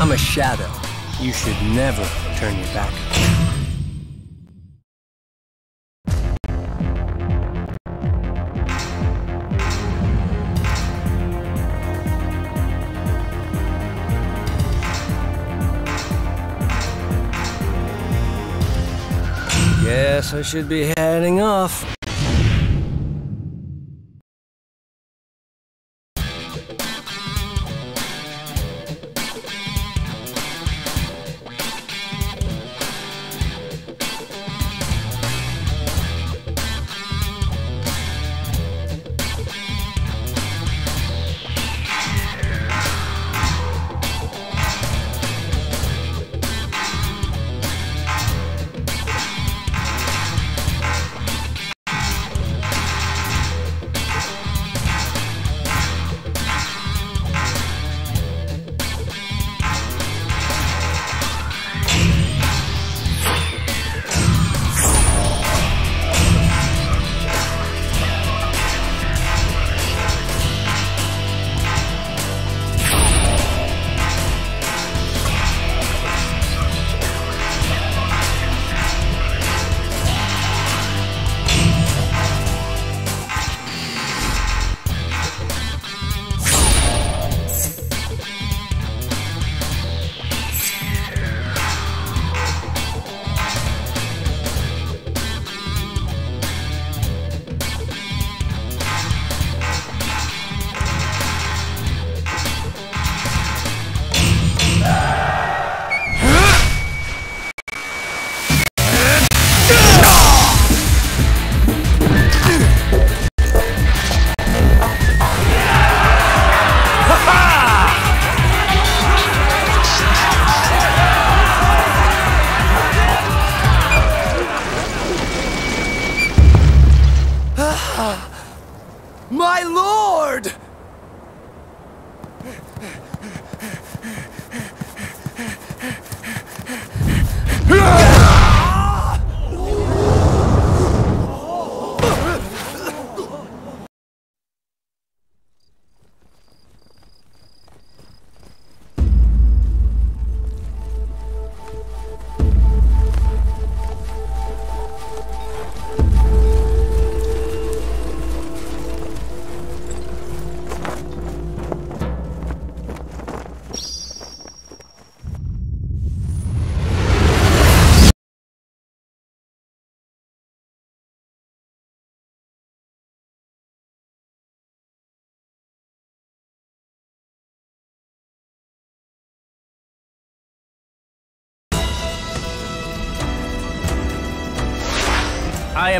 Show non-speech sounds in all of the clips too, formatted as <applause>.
I'm a shadow. You should never turn your back. Guess I should be heading off.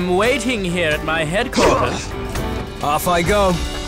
Am waiting here at my headquarters. Off I go.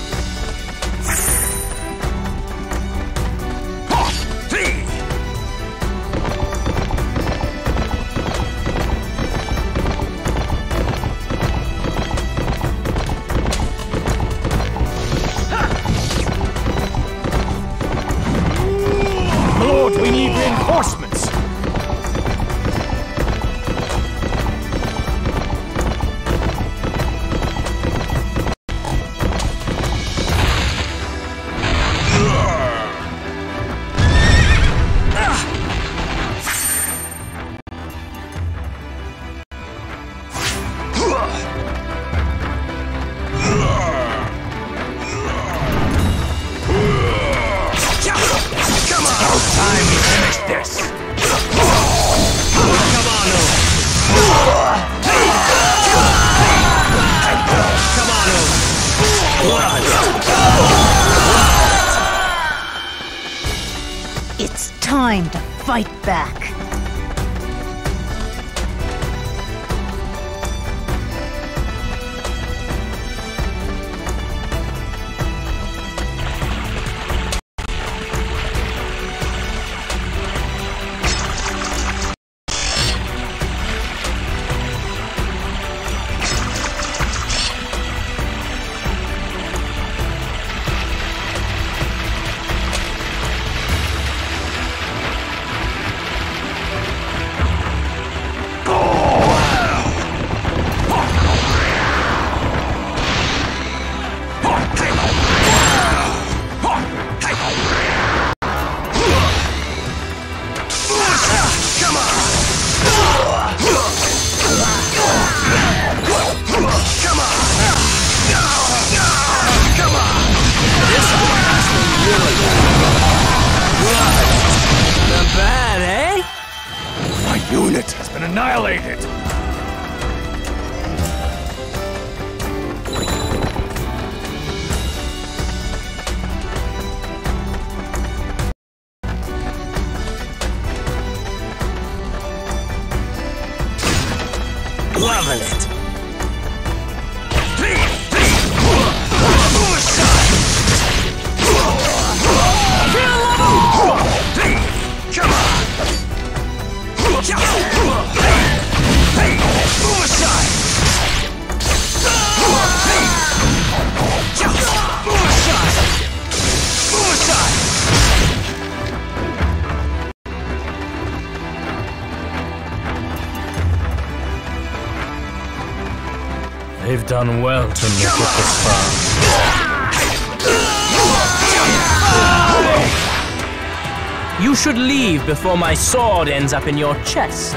Done well to make it this far. You should leave before my sword ends up in your chest.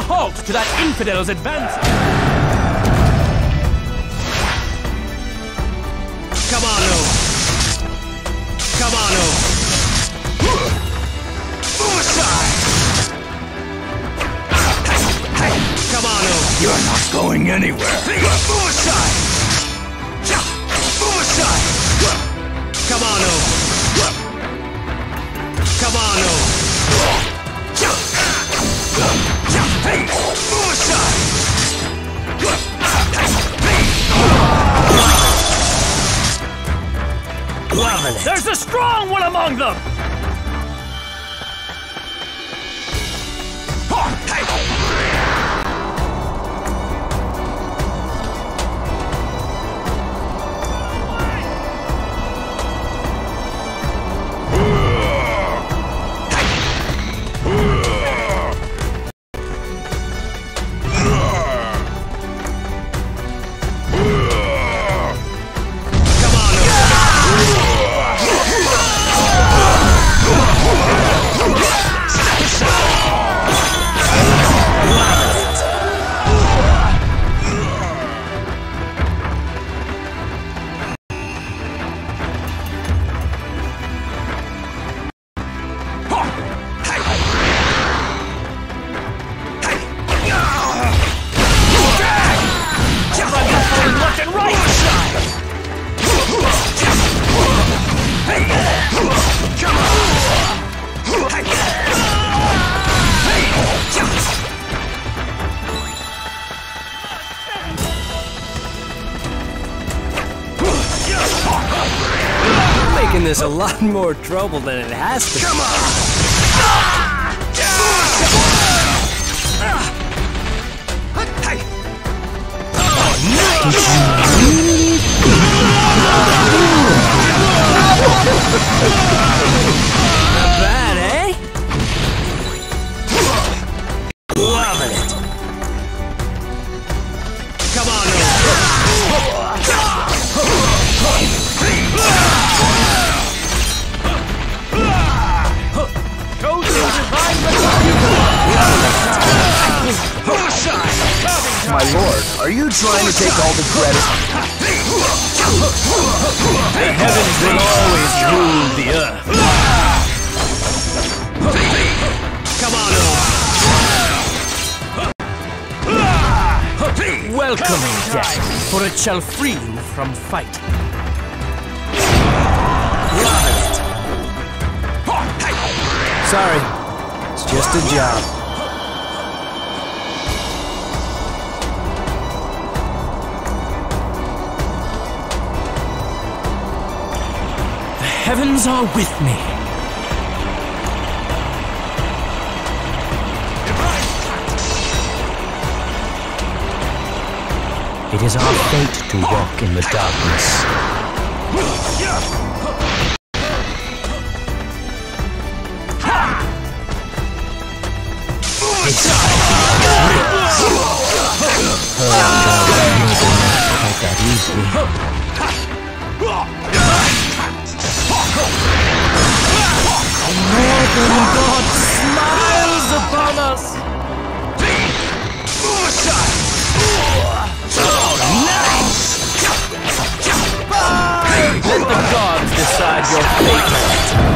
Halt to that infidel's advance. Among them! More trouble than it has to. Come on! Take all the credit? The heavens will always rule the earth. Come on, no. Welcome, death, for it shall free you from fight. Sorry, it's just a job. Heavens are with me. It is our fate to walk in the darkness. Quite that easily. Northern God smiles upon us! Let the gods decide your fate.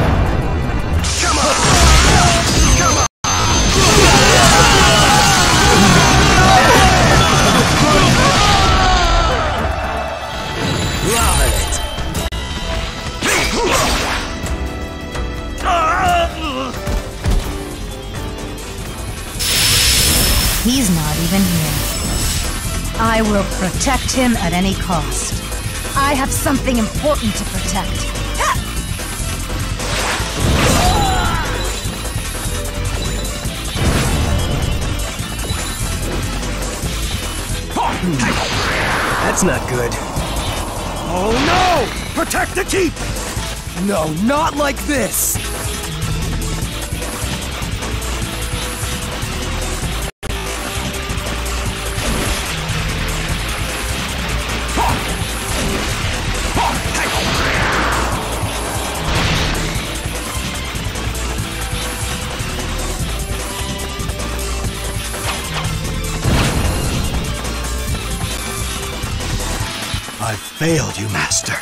I will protect him at any cost. I have something important to protect. That's not good. Oh no! Protect the keep! No, not like this! Failed you, Master.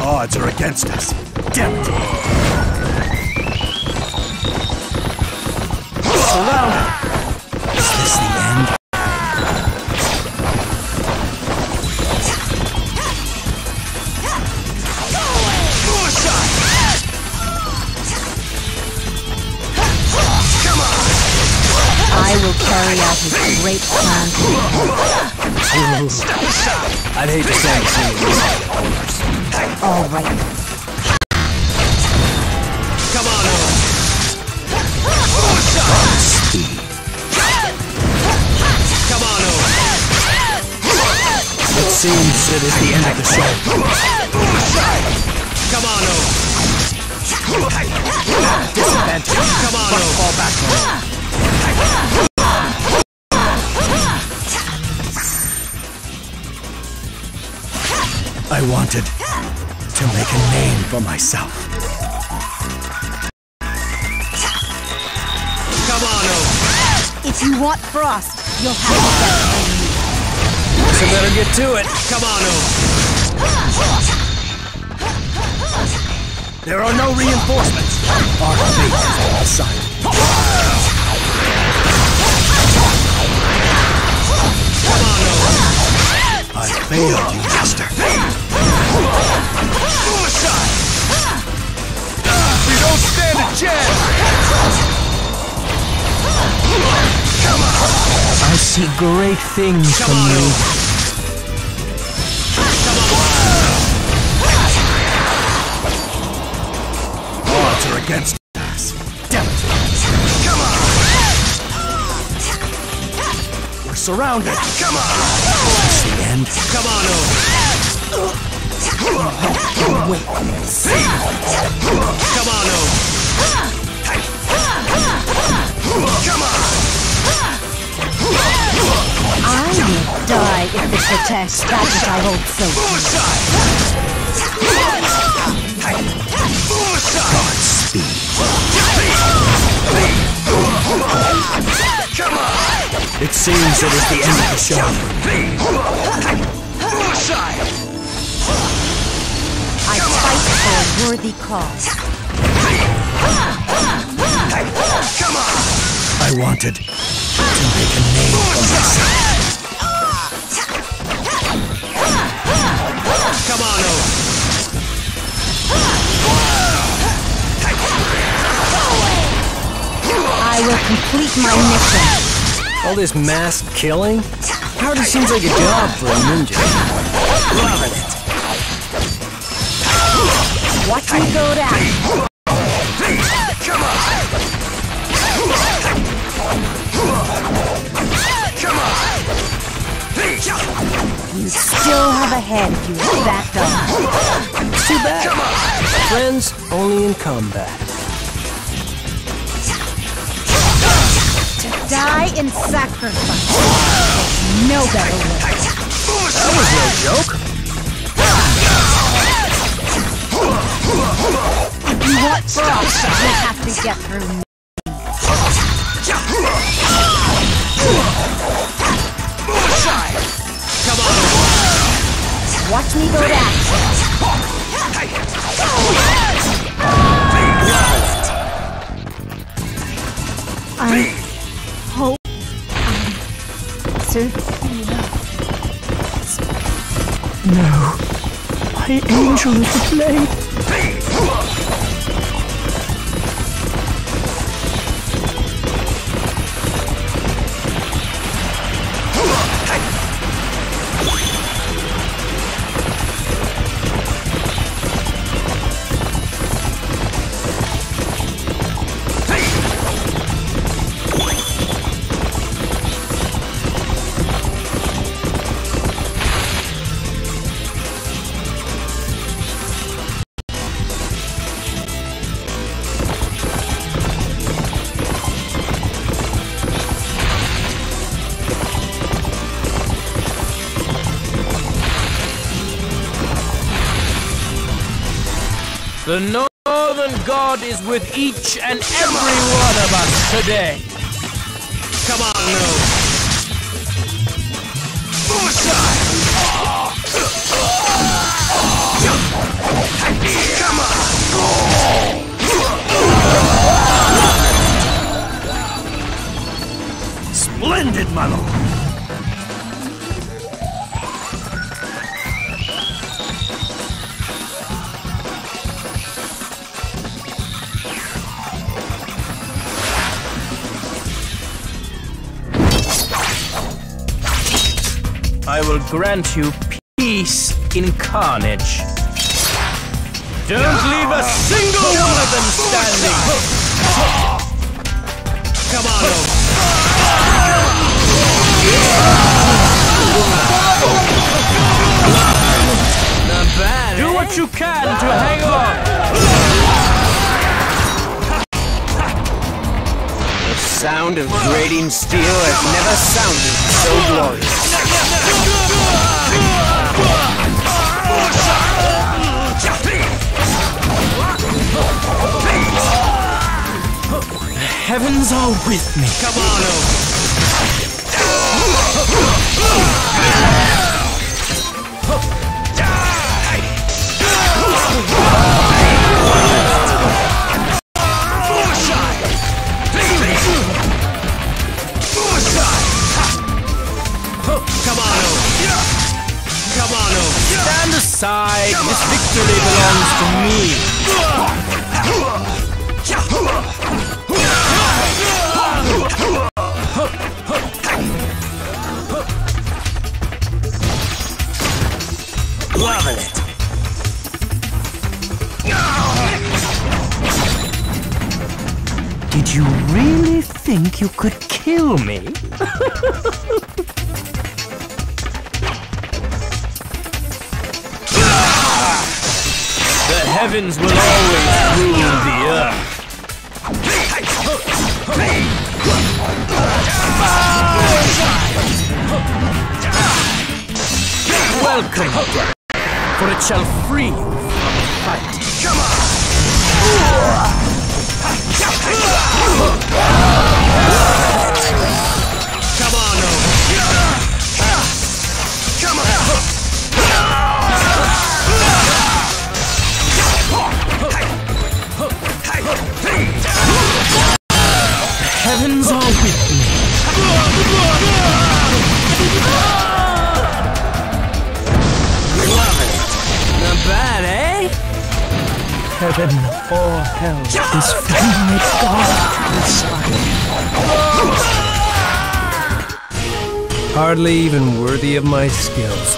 Odds are against us. I will carry out his great plan. I'd hate to to see. All right. Come on, Owen. Come on, Owen. It seems it is the end of the show. Come on, Owen. Disadvantage. Come on, Owen. fall back. I wanted to make a name for myself. Come on, Owen. If you want Frost, you'll have to get me. So better get to it. Come on, Owen. There are no reinforcements. Our fate is all decided. Come I failed you, Master. You don't stand a chance! I see great things from you. Odds are against surrounded. Come on! Is this the end? Come on, Owen. Come on, Owen. I will die if it protects that which I hold so Godspeed. It seems it is the end of the show. I fight for a worthy cause. I wanted to make a name for myself. Come on, Owen. I will complete my mission. All this mass killing? Hardly seems like a job for a ninja. Loving it. Watch me go down. You still have a head if you that go. Too bad. Friends only in combat. Die in sacrifice. There's no better way. That was no joke. If you want frost, you'll have to get through me. Come on, Watch me go down. I hope I serve you enough. My angel is aflame. The Northern God is with each and every one of us today. Come on. Bullseye! Come on! Splendid, my lord! I will grant you peace in carnage. Don't leave a single one of them standing! Come on, Do what you can to hang on! The sound of grating steel has never sounded so glorious. Heavens are with me. Come on, Noob. Belongs to me. Loving it. Did you really think you could kill me? <laughs> heavens will always rule the earth. Welcome, for it shall free you from fight. Come Heaven or hell is from my God. Hardly even worthy of my skills.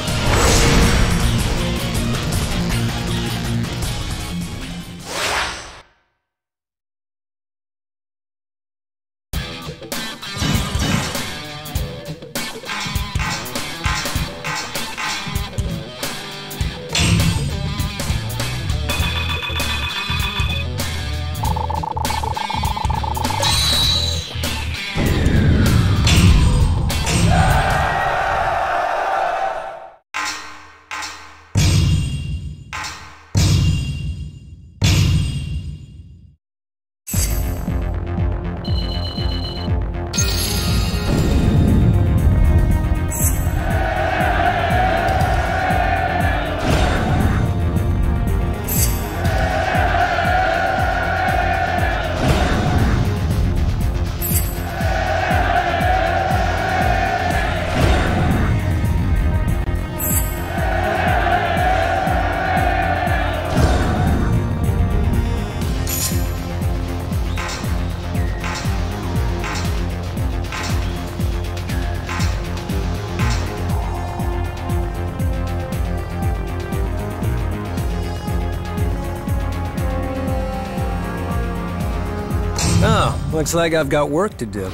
Looks like I've got work to do.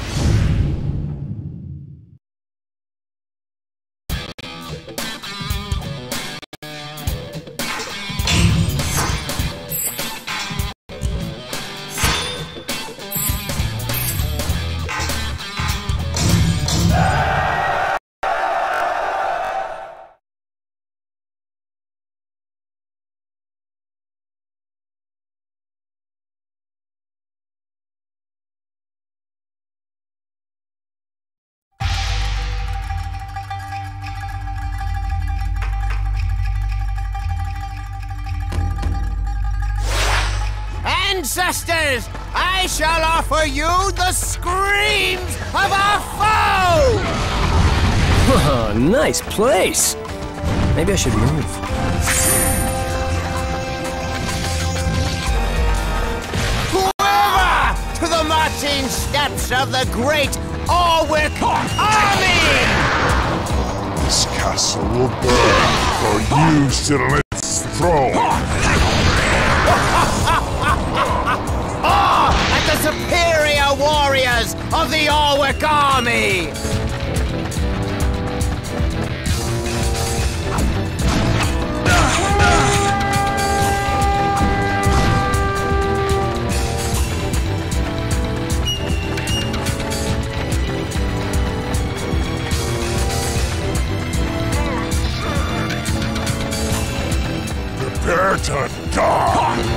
Ancestors, I shall offer you the screams of our foe! Oh, <laughs> nice place. Maybe I should move. Whoever to the marching steps of the great Orwik army! This castle will burn for you sit on its throne. Of the Orwik army! Prepare to die.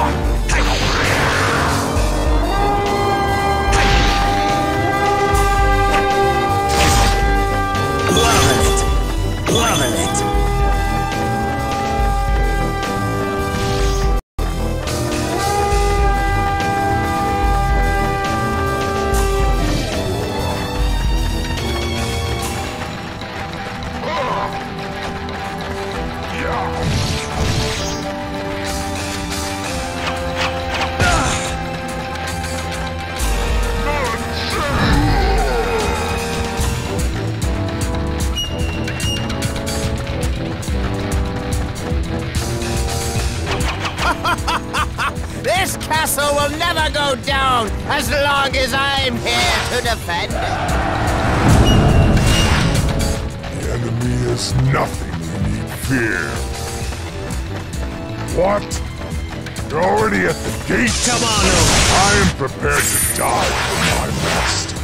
Loving go down as long as I'm here to defend it. The enemy is nothing you need fear. What? You're already at the gate? Come on, Oak. I am prepared to die for my master.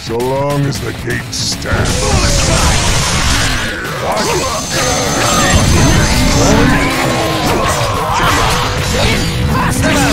So long as the gates stand. Faster!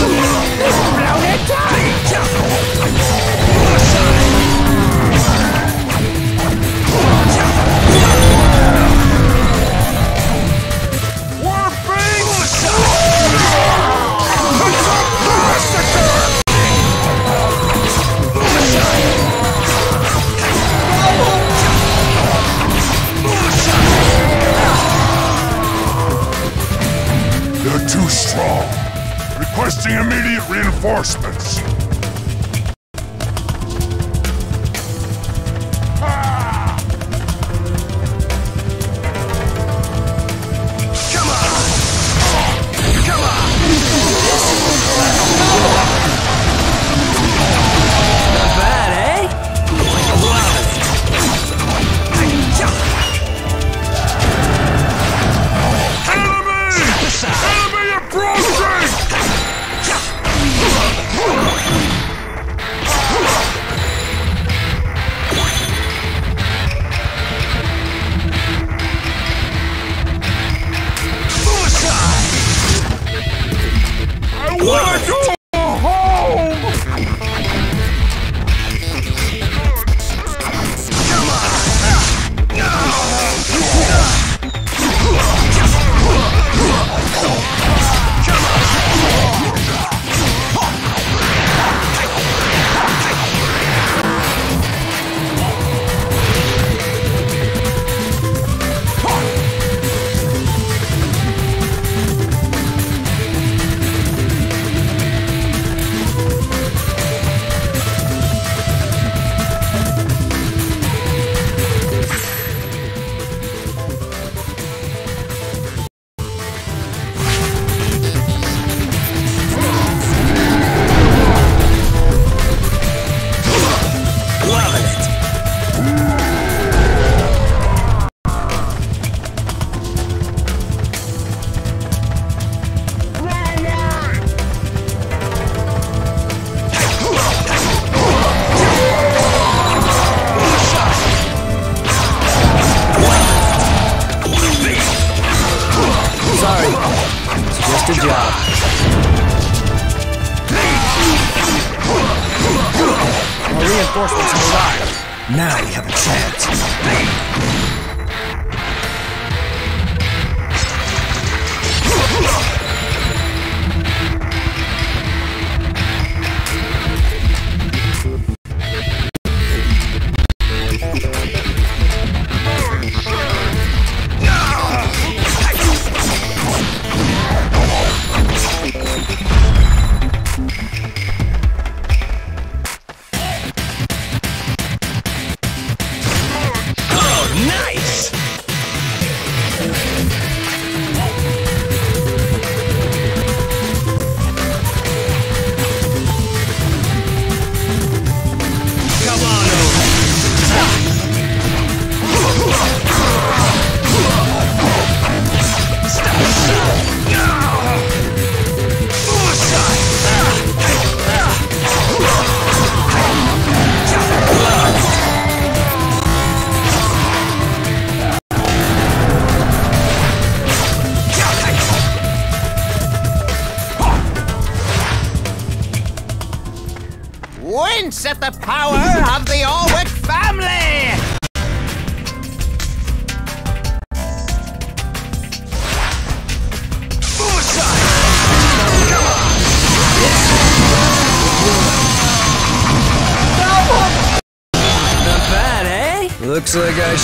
strong. Requesting immediate reinforcements.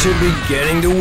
should be getting to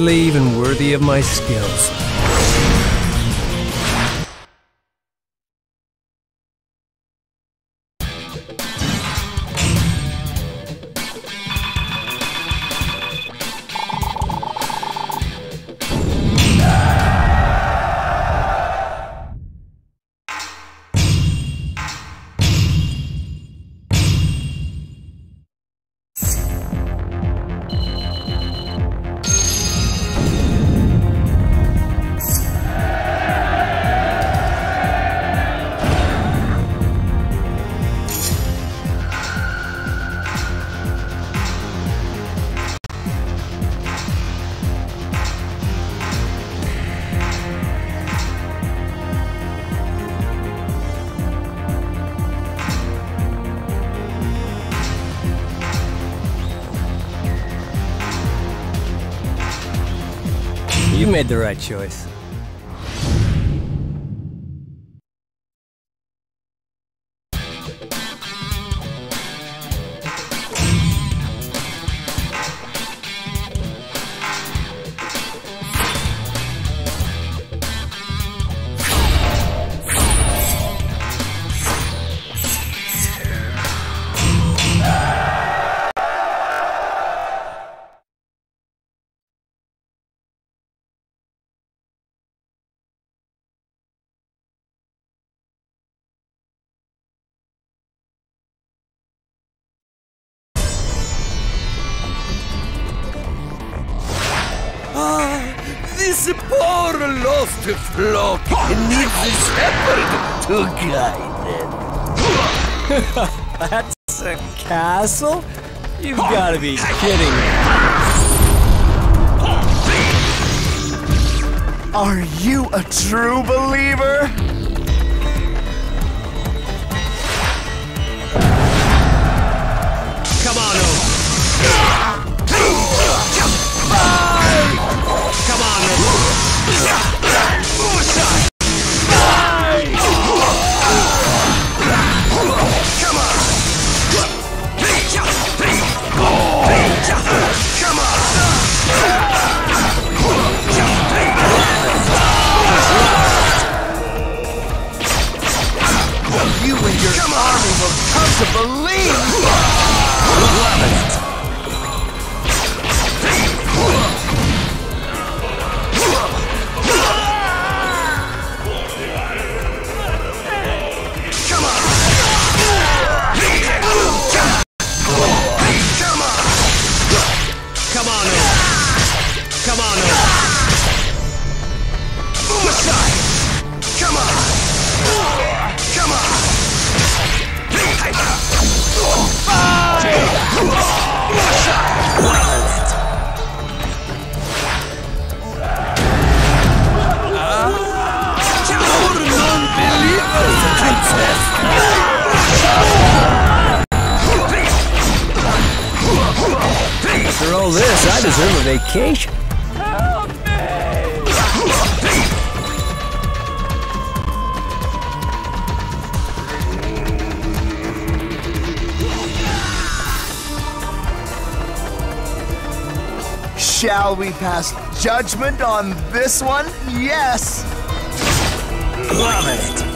hardly even worthy of my skills. Right choice. Flock needs a shepherd to guide them. That's a castle? You've got to be kidding me. Are you a true believer? Come on, Oak. Come on, Oak. You and your army will come to believe! Come pass judgment on this one? Yes! Love it.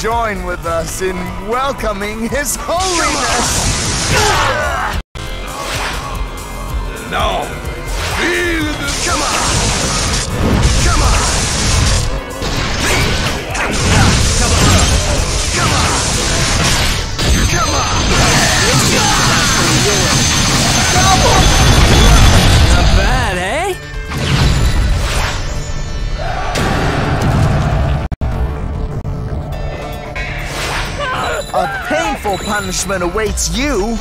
Join with us in welcoming His Holiness! Punishment awaits you!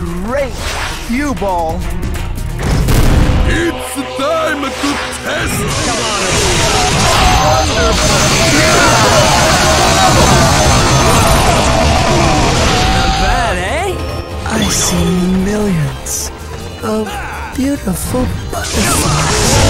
great cue ball. It's the time to test! Come! Not bad, eh? I see millions of beautiful butterflies.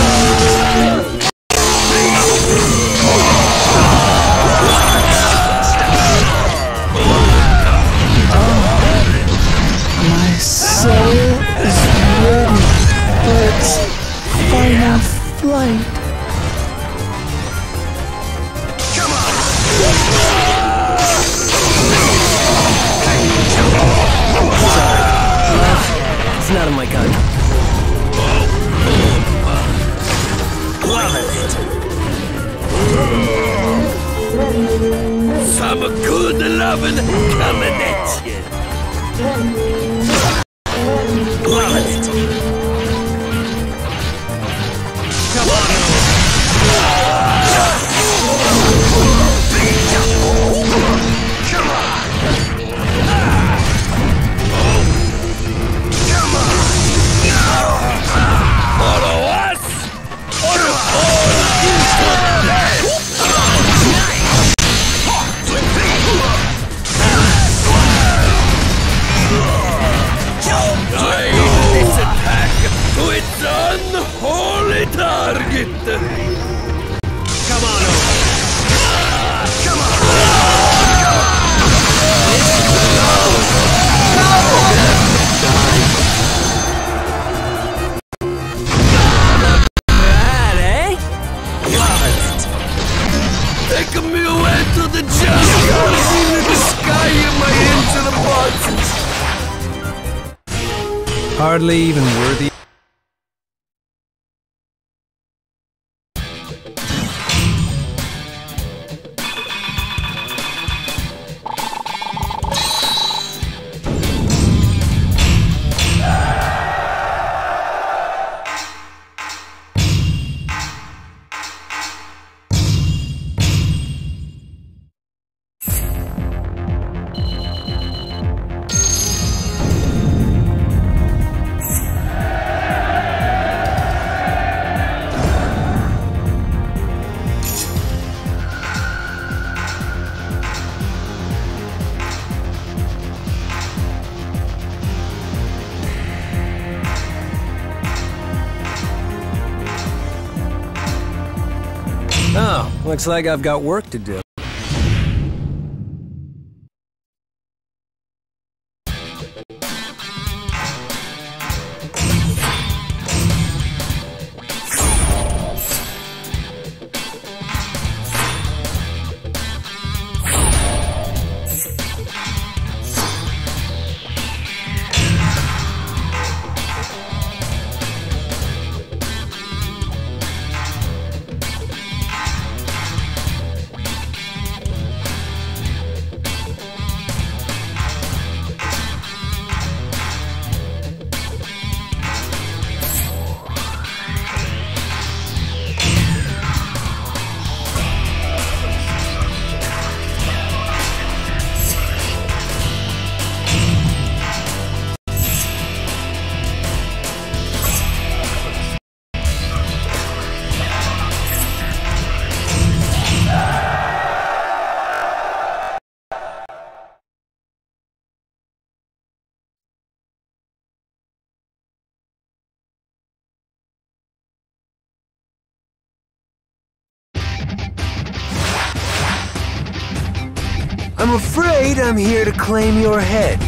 Looks like I've got work to do. you I'm afraid I'm here to claim your head.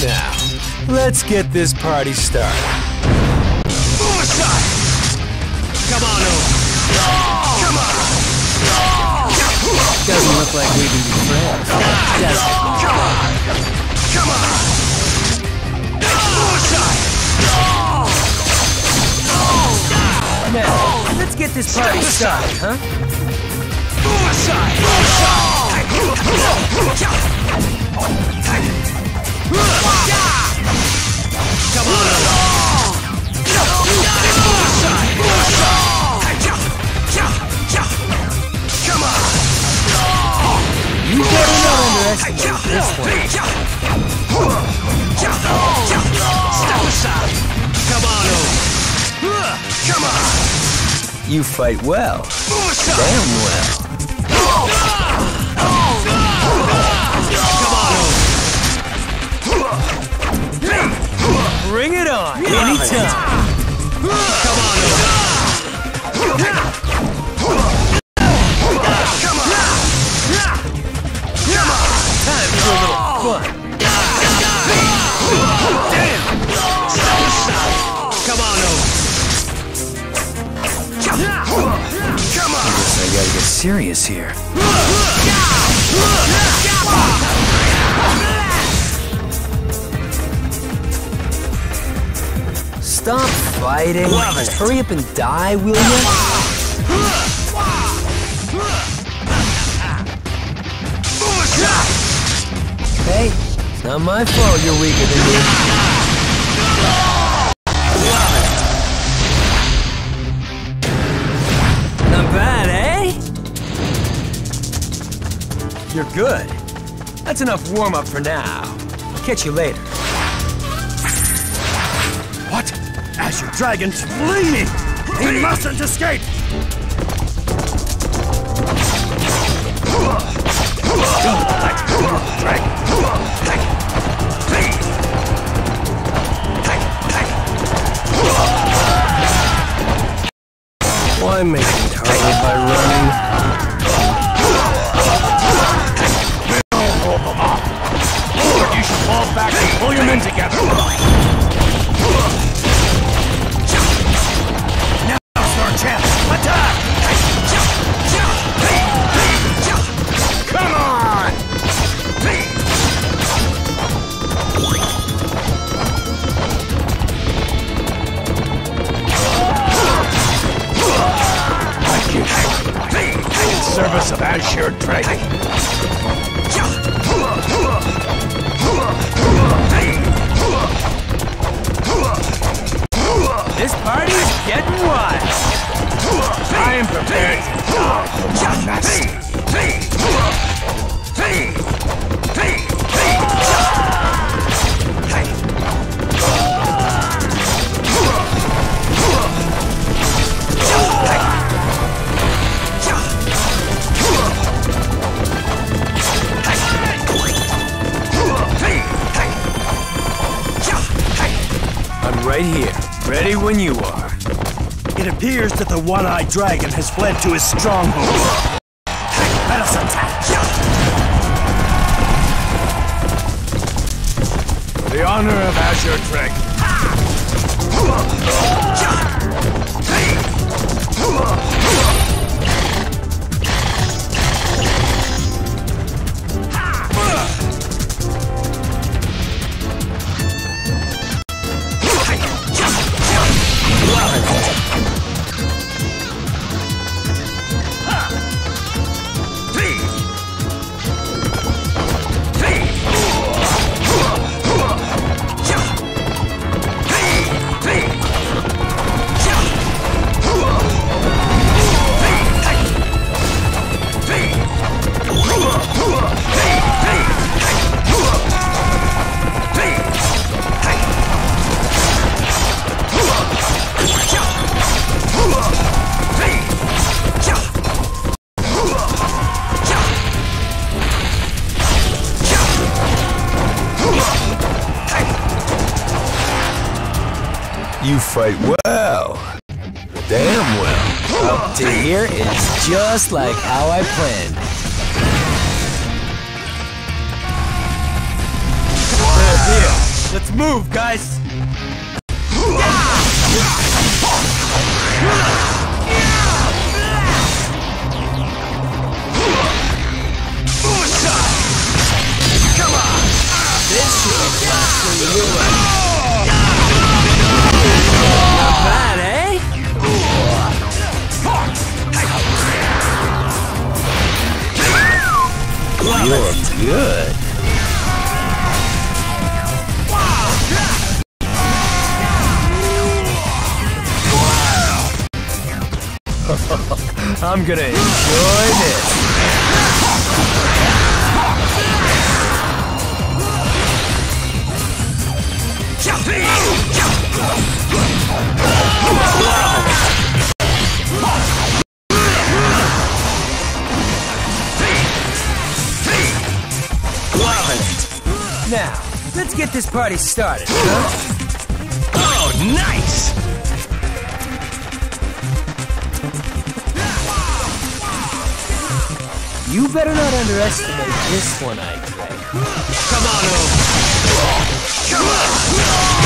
Now, let's get this party started. Suicide! Come on, Oak. Come on! Doesn't look like we can be friends? Come on! Come on! Let's get this party started, huh? Come on, Oak. Suicide! Come on! You better not underestimate this one. Come on, Oak. Come on! You fight well. Damn well. Bring it on, anytime. Come on, serious here. Stop fighting. Just hurry up and die, will you? Hey, it's not my fault you're weaker than me. You're good. That's enough warm-up for now. I'll catch you later. What? Azure Dragon's fleeing! He mustn't escape! Why make it by running? Together! Dragon has fled to his stronghold. I'm gonna enjoy this. Now, let's get this party started, huh? Oh, nice! You better not underestimate this one, I pray. Come on over! Come on!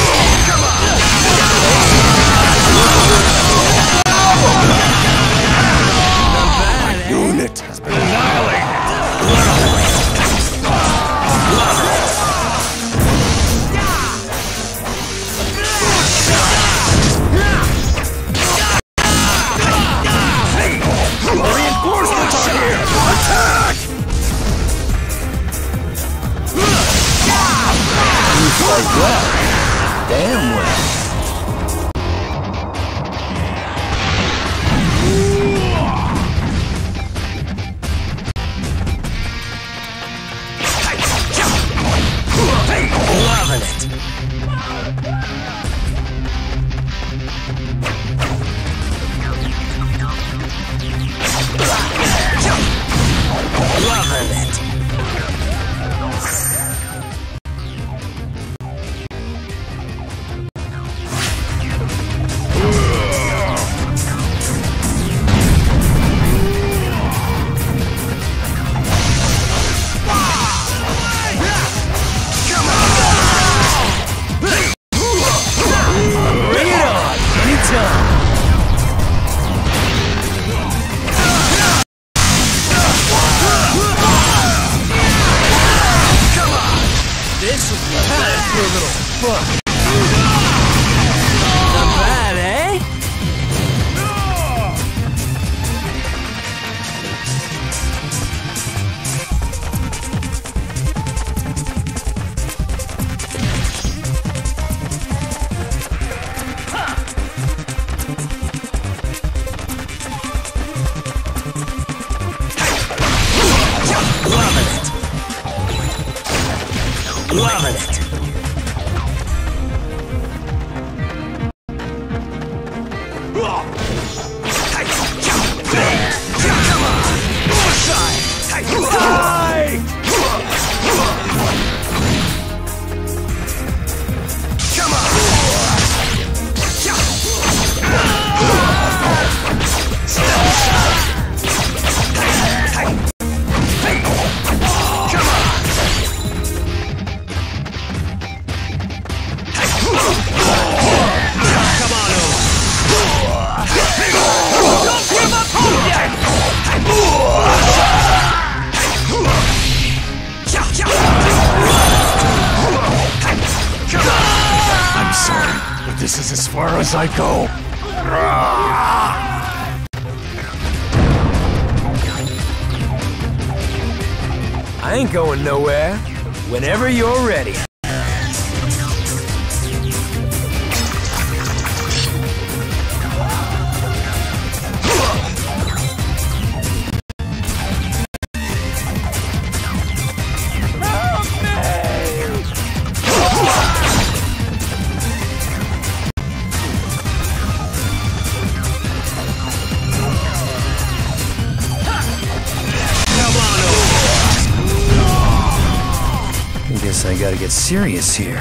is here.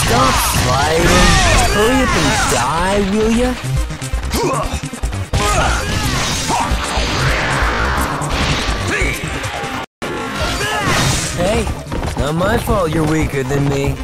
Stop sliding. Hurry up and die, will ya? Hey, not my fault you're weaker than me.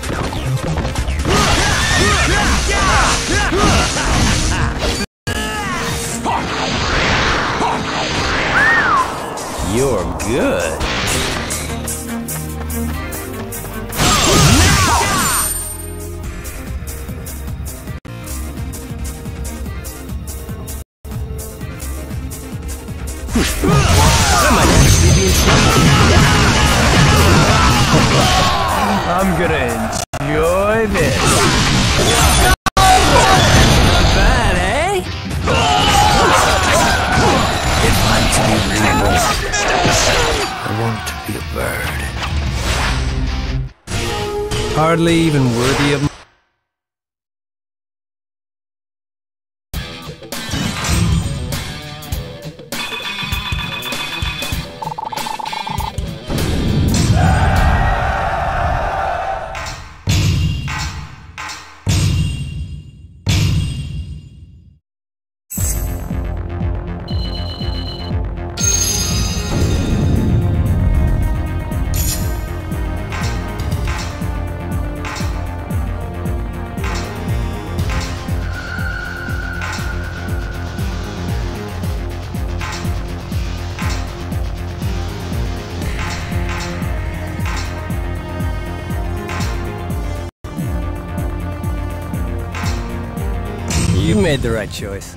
You made the right choice.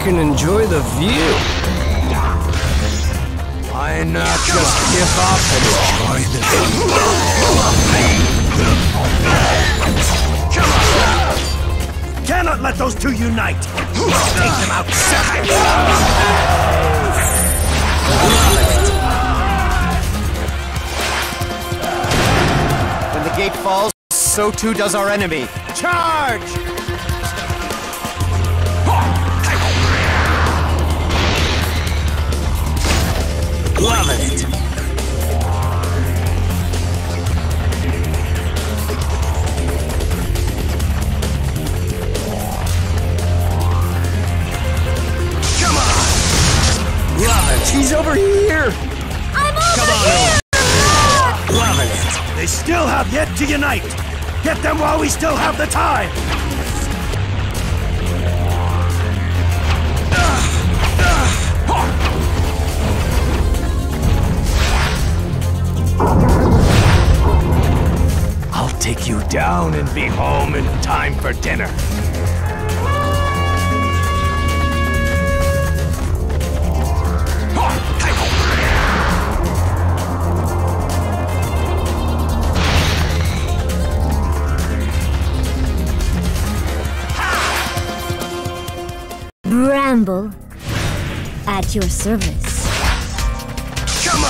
Have a drink, and enjoy the view. Why not just give up and enjoy the Cannot let those two unite! Take them out separate! When the gate falls, so too does our enemy. Charge! Loving it. Come on! Love it. He's over here. I'm over Come on, here! Loving it. They still have yet to unite! Get them while we still have the time! Take you down and be home in time for dinner. Bramble. At your service. Come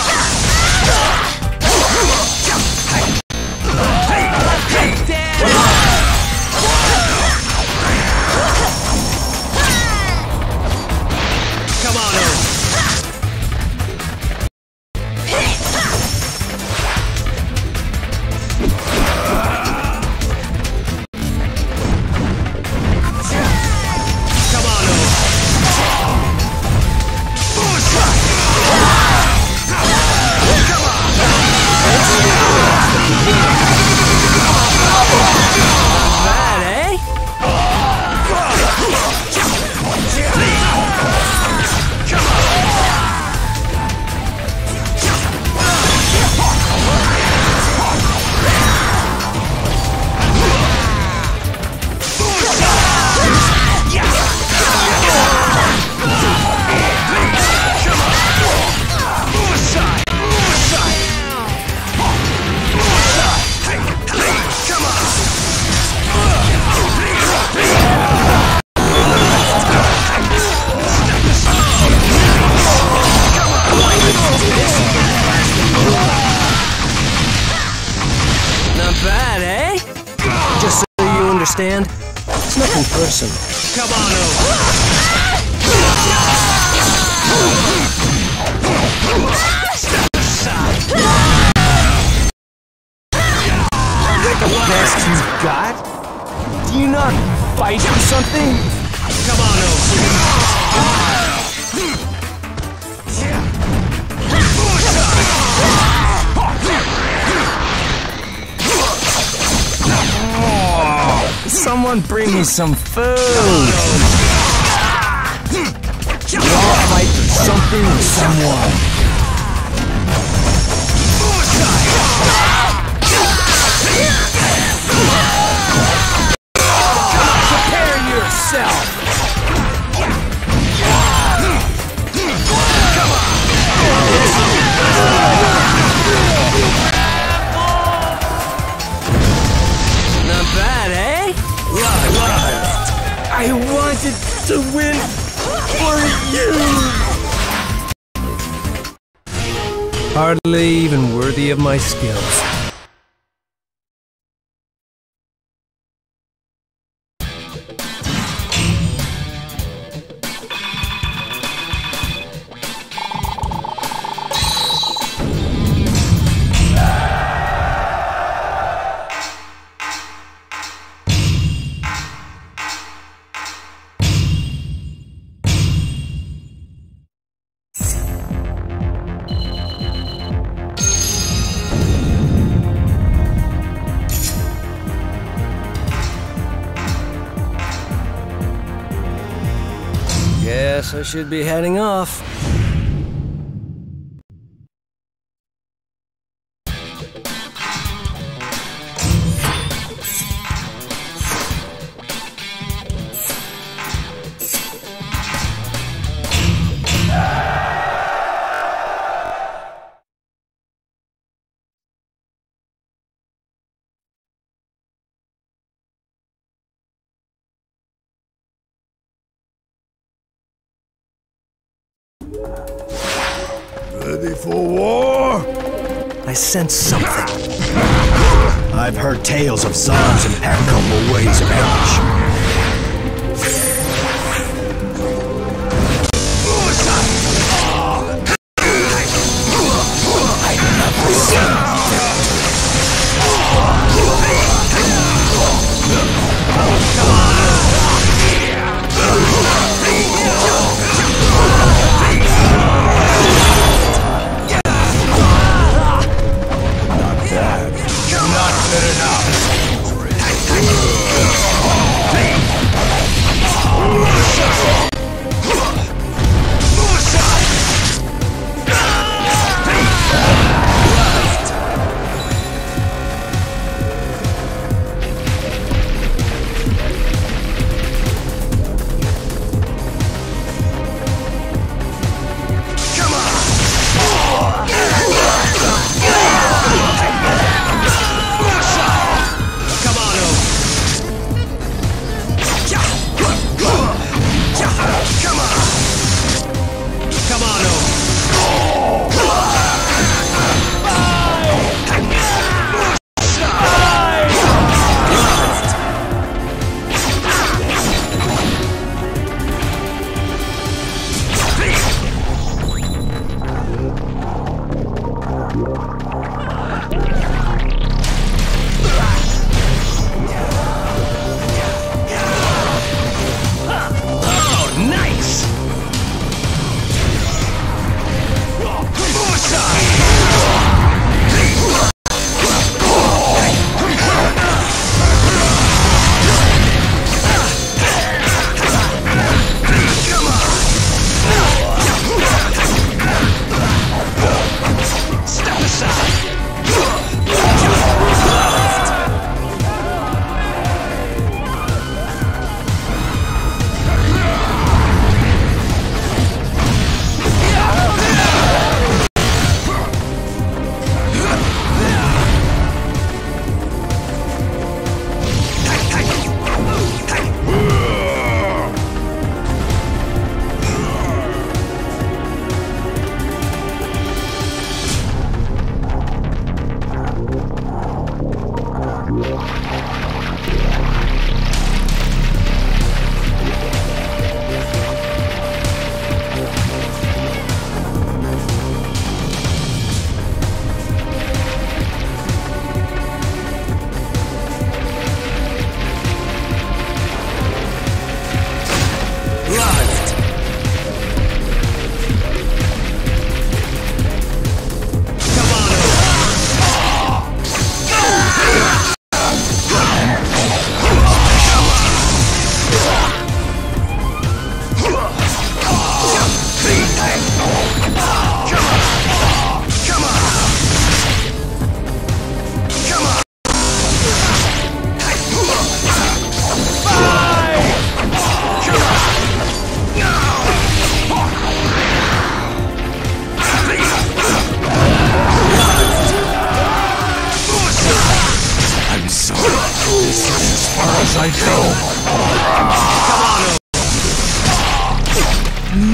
some food. You all fight something or someone. Of my skills. Should be heading off. Sense something. I've heard tales of Zons and ways perish. Not good enough.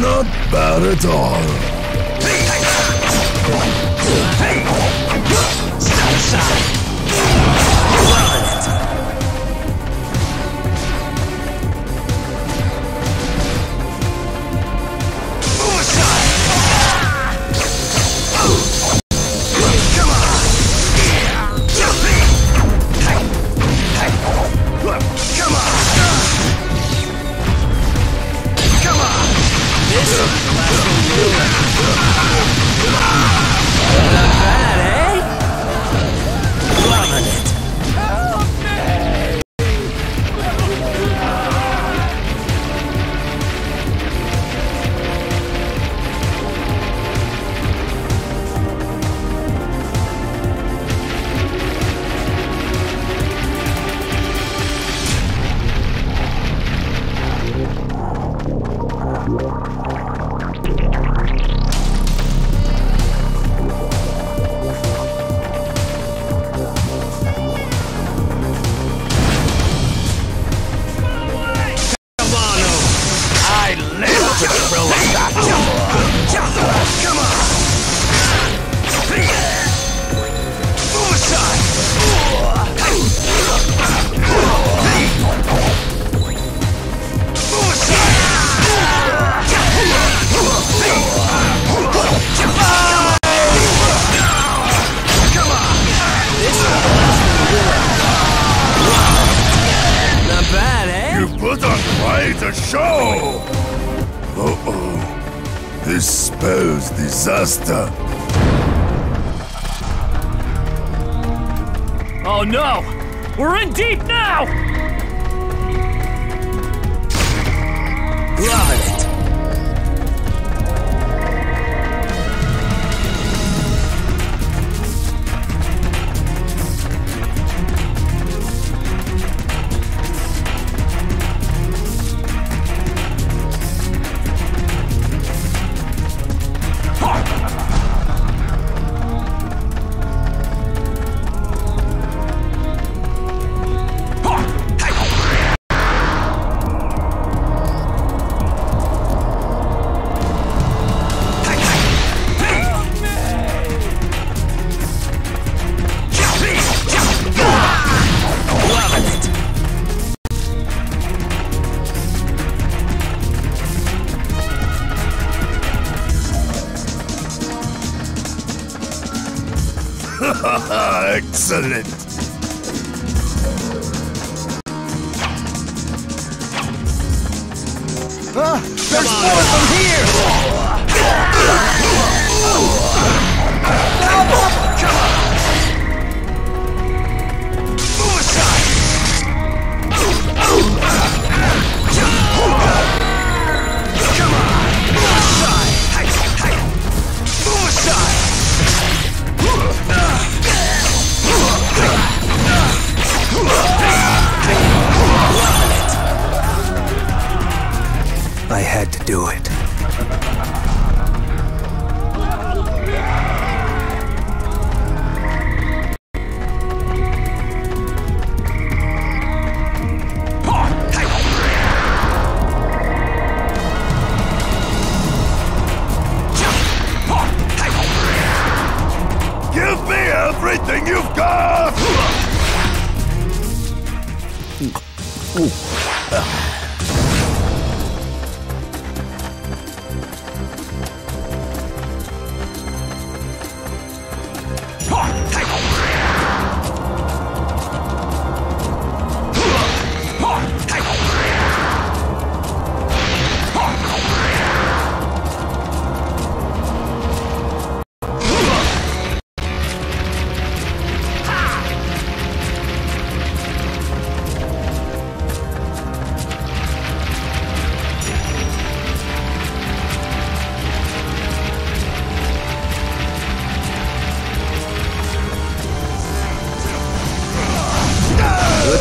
Not bad at all. Stop, stop. Excellent. Ah, there's more from here! Move I had to do it.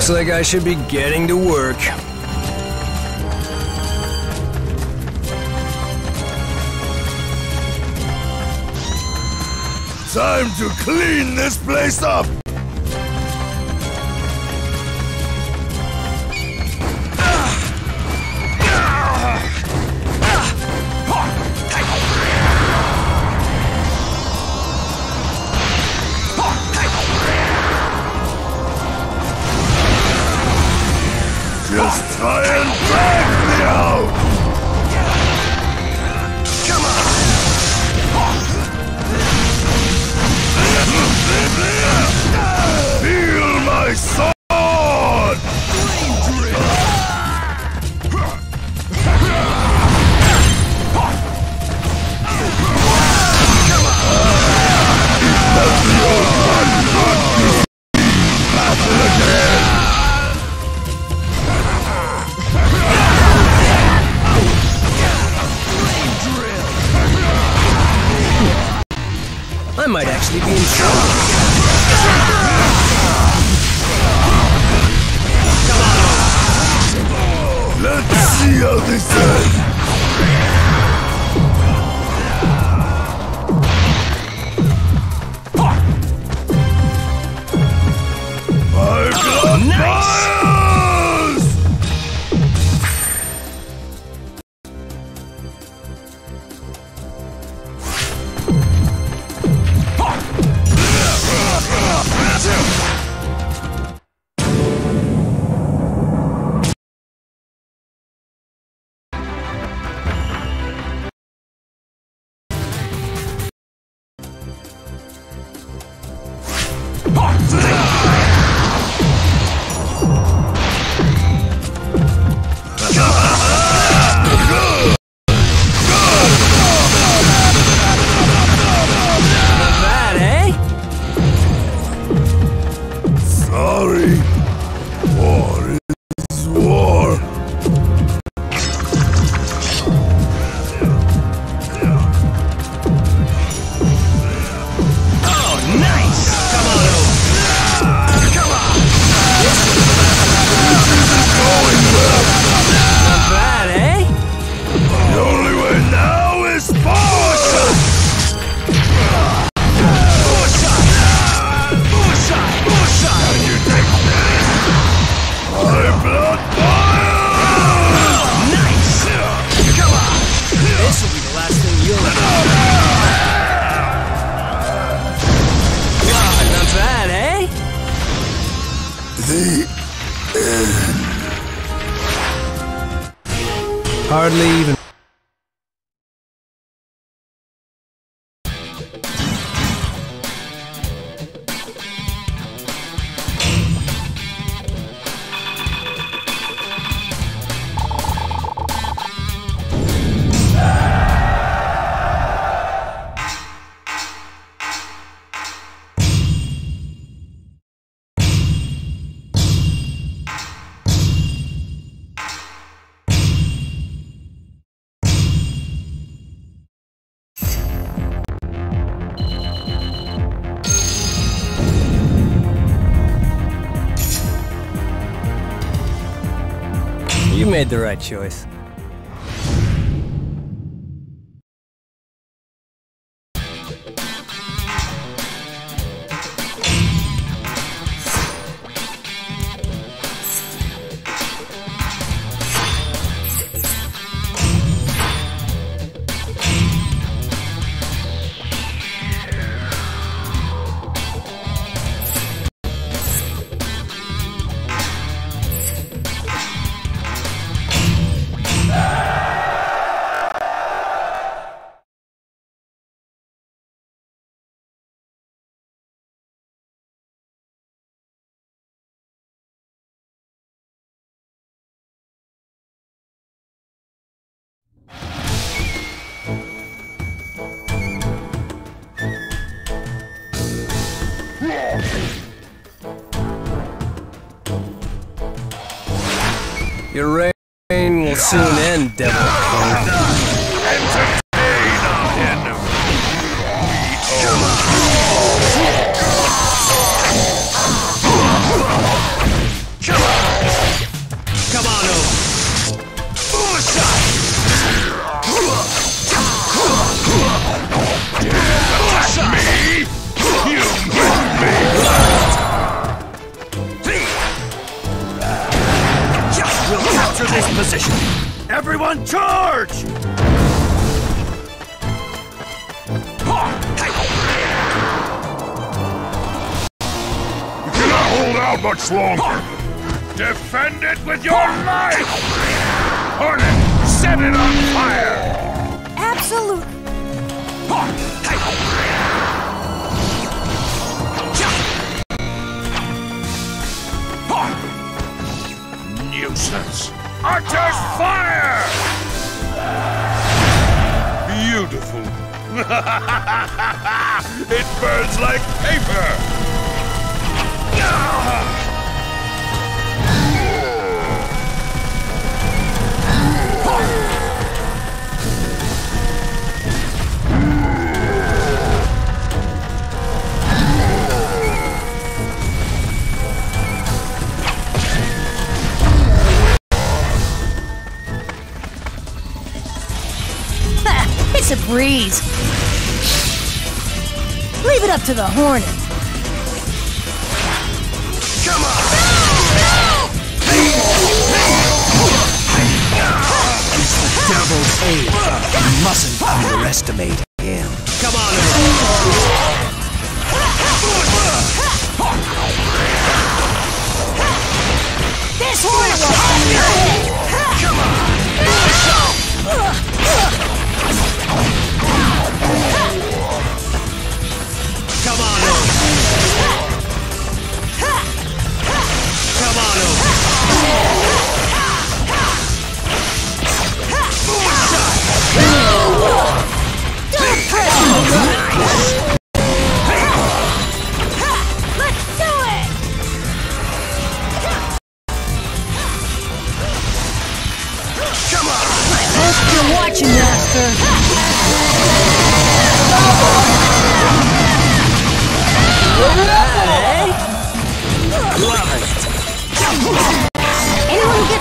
Looks like I should be getting to work. Time to clean this place up! made the right choice. Your reign will soon end, devil. Capture this position! Everyone charge! You cannot hold out much longer! Defend it with your life! Hornet, set it on fire! Absolutely! Nuisance! Archer's fire! Beautiful. <laughs> it burns like paper! It's a breeze. Leave it up to the Hornet. Come on! This is the Devil's aid. You mustn't underestimate him. Come on, This Hornet Come on, Oak. Come on, Oak. Let's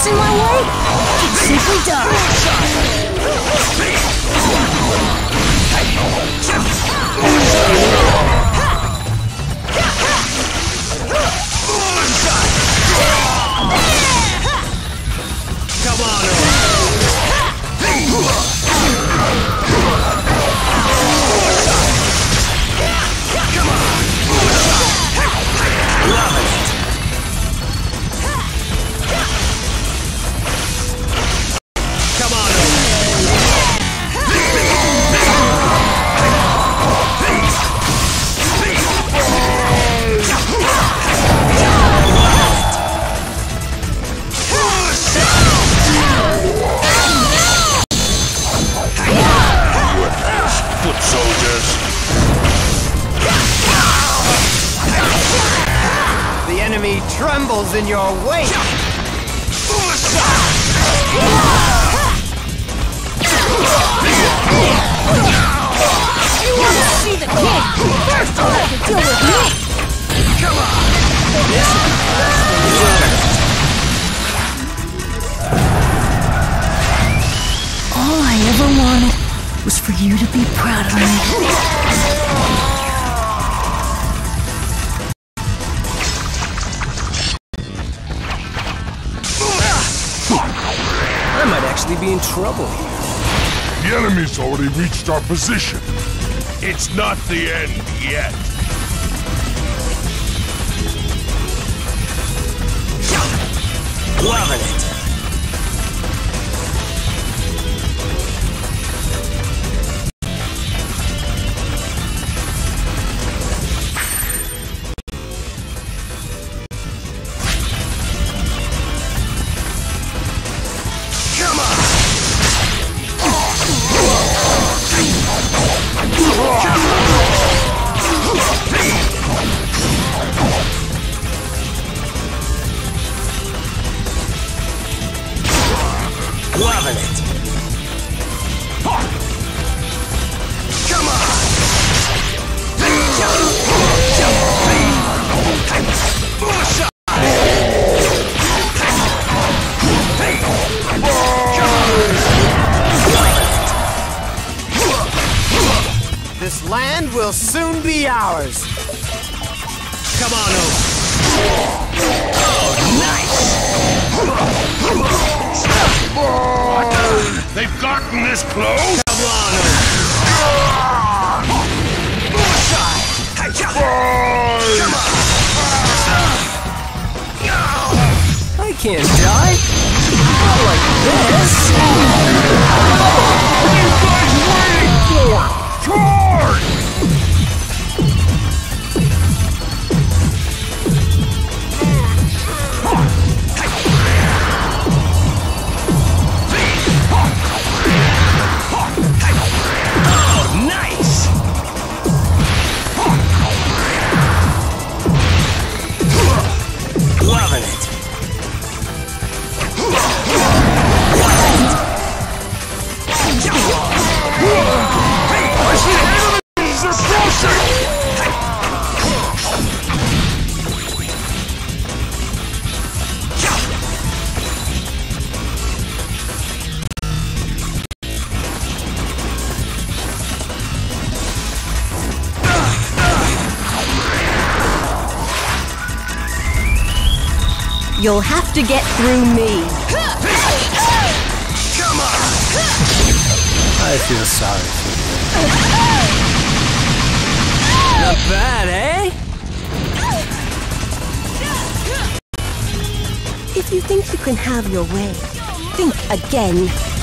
gets in my way, simply die. Come on, position. It's not the end You'll have to get through me. Come on! I feel sorry for you. Not bad, eh? If you think you can have your way, think again.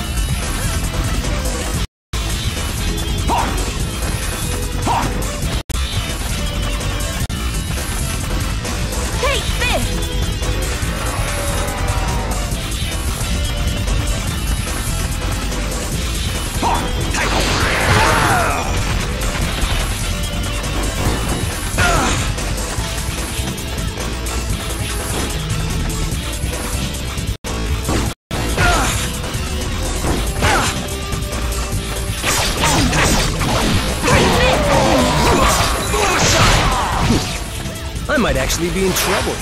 Rebels.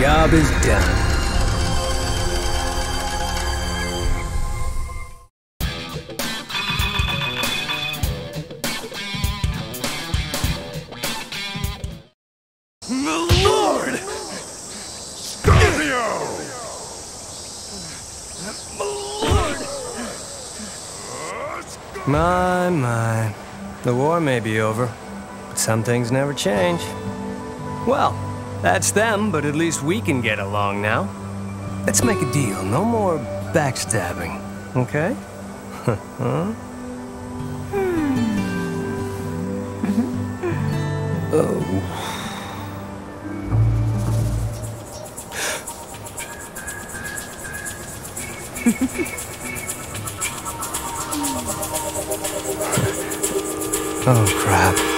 Job is done. The Lord! Scorpio! My, my. The war may be over, but some things never change. Well, that's them, but at least we can get along now. Let's make a deal. No more backstabbing, okay? huh? <laughs> oh. <laughs> oh, crap.